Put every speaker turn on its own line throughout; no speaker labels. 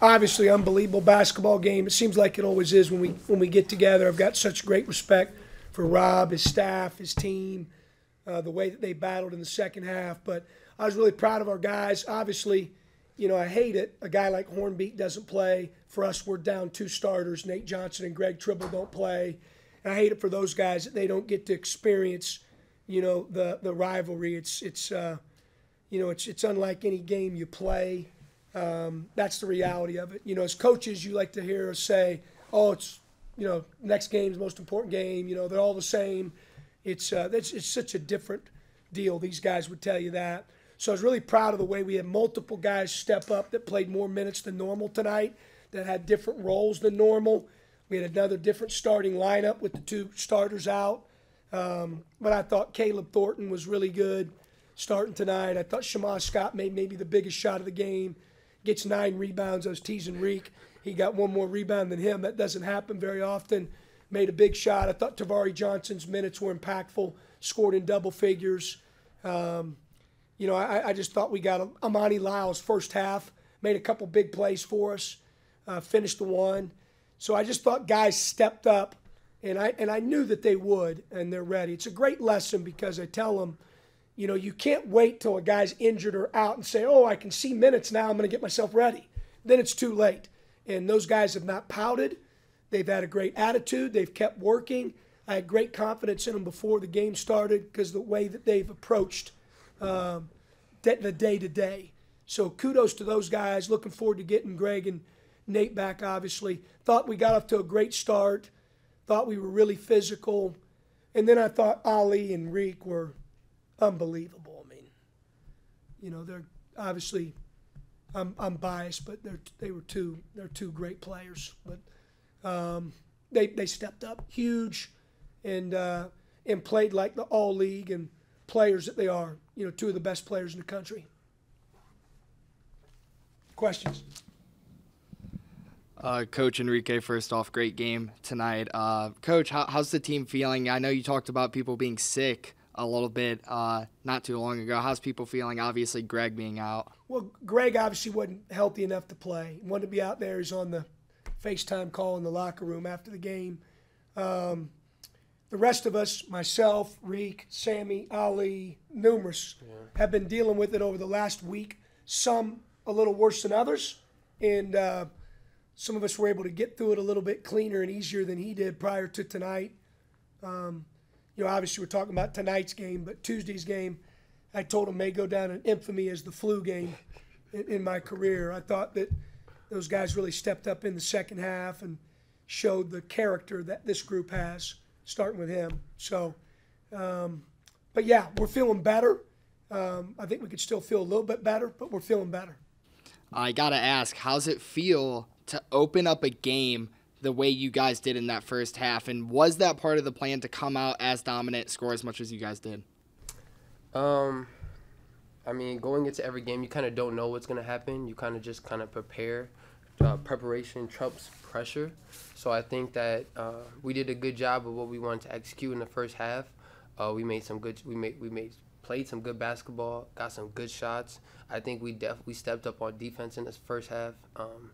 obviously unbelievable basketball game. It seems like it always is when we when we get together. I've got such great respect for Rob, his staff, his team, uh, the way that they battled in the second half. But I was really proud of our guys. Obviously, you know I hate it. A guy like Hornbeak doesn't play. For us, we're down two starters. Nate Johnson and Greg Tribble don't play. And I hate it for those guys that they don't get to experience, you know, the the rivalry. It's it's uh, you know it's it's unlike any game you play. Um, that's the reality of it. You know, as coaches, you like to hear us say, "Oh, it's you know, next game's most important game. You know, they're all the same." It's uh, it's, it's such a different deal. These guys would tell you that. So I was really proud of the way we had multiple guys step up that played more minutes than normal tonight, that had different roles than normal. We had another different starting lineup with the two starters out. Um, but I thought Caleb Thornton was really good starting tonight. I thought Shammah Scott made maybe the biggest shot of the game. Gets nine rebounds. I was teasing Reek. He got one more rebound than him. That doesn't happen very often. Made a big shot. I thought Tavari Johnson's minutes were impactful. Scored in double figures. Um, you know, I, I, just thought we got Amani Lyles first half. Made a couple big plays for us. Uh, finished the one. So I just thought guys stepped up, and I and I knew that they would, and they're ready. It's a great lesson because I tell them, you know, you can't wait till a guy's injured or out and say, oh, I can see minutes now. I'm going to get myself ready. Then it's too late. And those guys have not pouted. They've had a great attitude. They've kept working. I had great confidence in them before the game started because the way that they've approached um, the day to day. So kudos to those guys. Looking forward to getting Greg and Nate back, obviously. Thought we got off to a great start. Thought we were really physical. And then I thought Ali and Reek were unbelievable. I mean, you know, they're obviously, I'm, I'm biased, but they're, they were two, they're two great players. But um, they, they stepped up huge and, uh, and played like the all league and players that they are, you know, two of the best players in the country. Questions?
Uh, Coach Enrique, first off, great game tonight. Uh, Coach, how, how's the team feeling? I know you talked about people being sick a little bit uh, not too long ago. How's people feeling? Obviously, Greg being out.
Well, Greg obviously wasn't healthy enough to play. He wanted to be out there. He's on the FaceTime call in the locker room after the game. Um, the rest of us, myself, Reek, Sammy, Ali, numerous, yeah. have been dealing with it over the last week. Some a little worse than others, and uh, some of us were able to get through it a little bit cleaner and easier than he did prior to tonight. Um, you know, obviously we're talking about tonight's game, but Tuesday's game, I told him may go down in infamy as the flu game in, in my career. I thought that those guys really stepped up in the second half and showed the character that this group has, starting with him. So, um, but yeah, we're feeling better. Um, I think we could still feel a little bit better, but we're feeling better.
I gotta ask, how's it feel to open up a game the way you guys did in that first half? And was that part of the plan to come out as dominant, score as much as you guys did?
Um, I mean, going into every game, you kind of don't know what's gonna happen. You kind of just kind of prepare. Uh, preparation trumps pressure. So I think that uh, we did a good job of what we wanted to execute in the first half. Uh, we made some good. We made we made played some good basketball, got some good shots. I think we definitely stepped up on defense in this first half. Um,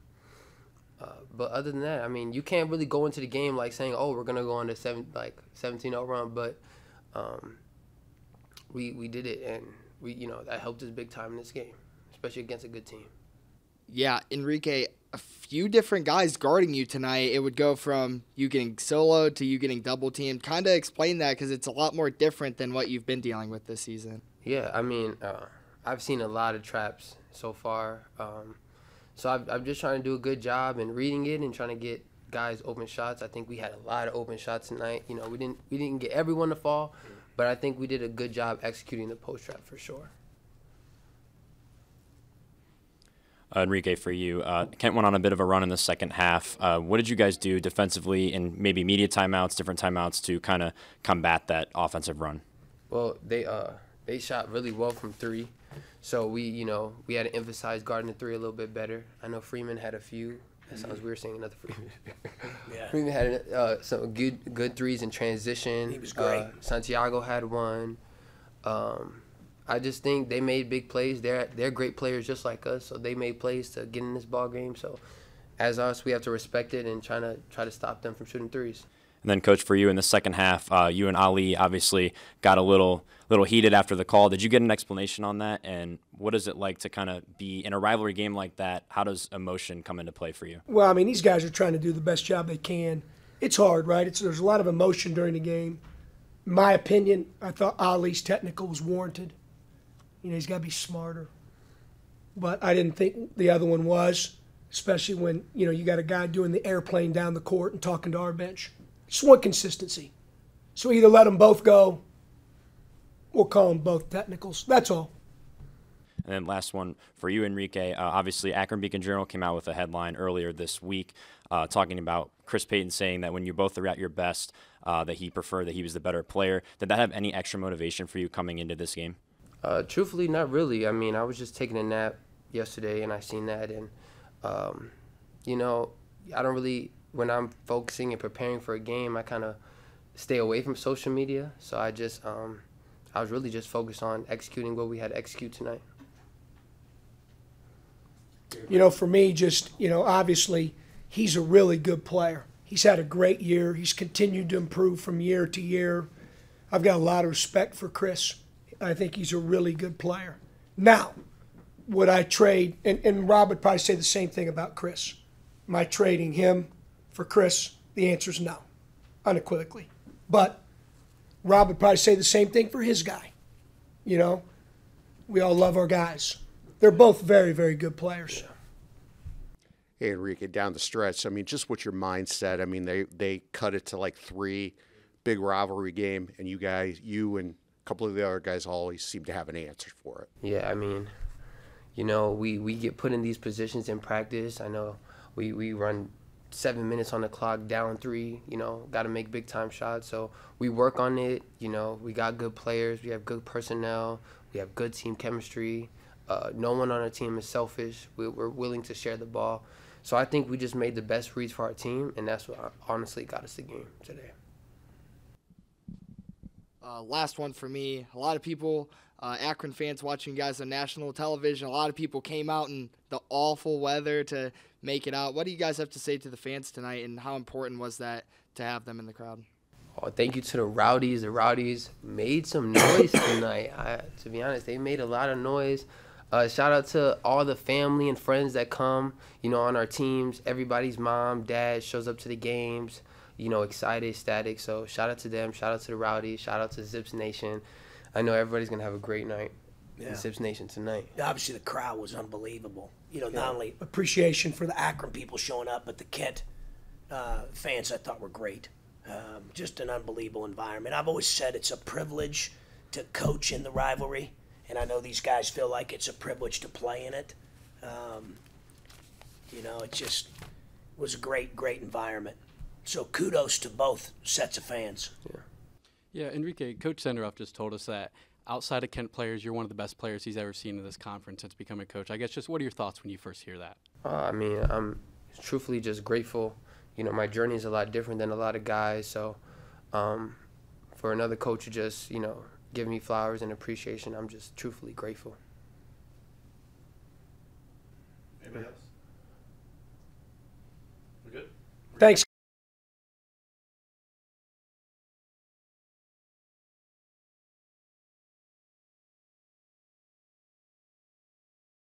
uh, but other than that, I mean, you can't really go into the game like saying, "Oh, we're gonna go on a seven like 17-0 run," but um, we we did it, and we you know that helped us big time in this game, especially against a good team.
Yeah, Enrique, a few different guys guarding you tonight. It would go from you getting solo to you getting double teamed. Kind of explain that because it's a lot more different than what you've been dealing with this season.
Yeah, I mean, uh, I've seen a lot of traps so far. Um, so i I'm just trying to do a good job in reading it and trying to get guys open shots. I think we had a lot of open shots tonight. You know, we didn't we didn't get everyone to fall, but I think we did a good job executing the post trap for sure.
Uh, Enrique, for you, uh, Kent went on a bit of a run in the second half. Uh, what did you guys do defensively and maybe media timeouts, different timeouts to kind of combat that offensive run?
Well, they uh they shot really well from three. So we, you know, we had to emphasize guarding the three a little bit better. I know Freeman had a few. That sounds weird saying another Freeman. yeah. Freeman had uh, some good good threes in transition.
He was great. Uh,
Santiago had one. Um, I just think they made big plays. They're they're great players just like us, so they made plays to get in this ball game. So, as us, we have to respect it and try to try to stop them from shooting threes.
And then, coach, for you in the second half, uh, you and Ali obviously got a little little heated after the call. Did you get an explanation on that? And what is it like to kind of be in a rivalry game like that? How does emotion come into play for you?
Well, I mean, these guys are trying to do the best job they can. It's hard, right? It's there's a lot of emotion during the game. My opinion, I thought Ali's technical was warranted. You know, he's got to be smarter. But I didn't think the other one was, especially when you know you got a guy doing the airplane down the court and talking to our bench. Just want consistency. So either let them both go, or call them both technicals. That's all.
And then last one for you, Enrique. Uh, obviously, Akron Beacon Journal came out with a headline earlier this week uh, talking about Chris Payton saying that when you both are at your best, uh, that he preferred that he was the better player. Did that have any extra motivation for you coming into this game?
Uh, truthfully, not really. I mean, I was just taking a nap yesterday and I seen that, and um, you know, I don't really when I'm focusing and preparing for a game, I kind of stay away from social media. So I just um, I was really just focused on executing what we had to execute tonight.
You know, for me, just, you know, obviously he's a really good player. He's had a great year. He's continued to improve from year to year. I've got a lot of respect for Chris. I think he's a really good player. Now, would I trade, and, and Rob would probably say the same thing about Chris. Am I trading him for Chris? The answer is no, unequivocally. But Rob would probably say the same thing for his guy. You know, we all love our guys. They're both very, very good players.
Hey, Enrique, down the stretch. I mean, just what your mindset. I mean, they they cut it to like three, big rivalry game, and you guys, you and a couple of the other guys, always seem to have an answer for it.
Yeah, I mean, you know, we we get put in these positions in practice. I know we we run seven minutes on the clock, down three. You know, got to make big time shots. So we work on it. You know, we got good players. We have good personnel. We have good team chemistry. Uh, no one on our team is selfish. We, we're willing to share the ball. So I think we just made the best reads for our team, and that's what honestly got us the game today.
Uh, last one for me. A lot of people, uh, Akron fans watching you guys on national television, a lot of people came out in the awful weather to make it out. What do you guys have to say to the fans tonight, and how important was that to have them in the crowd?
Oh, thank you to the Rowdies. The Rowdies made some noise tonight. I, to be honest, they made a lot of noise. Uh, shout out to all the family and friends that come, you know, on our teams. Everybody's mom, dad shows up to the games, you know, excited, ecstatic. So shout out to them. Shout out to the Rowdies. Shout out to Zips Nation. I know everybody's gonna have a great night
Yeah.
in Zips Nation tonight.
Obviously, the crowd was unbelievable. You know, not only
Appreciation for the
Akron people showing up, but the Kent uh, fans I thought were great. Um, just an unbelievable environment. I've always said it's a privilege to coach in the rivalry, and I know these guys feel like it's a privilege to play in it. Um, you know, it just was a great, great environment. So kudos to both sets of fans.
Yeah, Enrique, Coach Senderoff just told us that outside of Kent players, you're one of the best players he's ever seen in this conference since becoming a coach. I guess just what are your thoughts when you first hear that?
Uh, I mean, I'm truthfully just grateful. You know, my journey is a lot different than a lot of guys. So, um, for another coach to just, you know, give me flowers and appreciation, I'm just truthfully grateful.
Anybody else? We're good?
Thanks,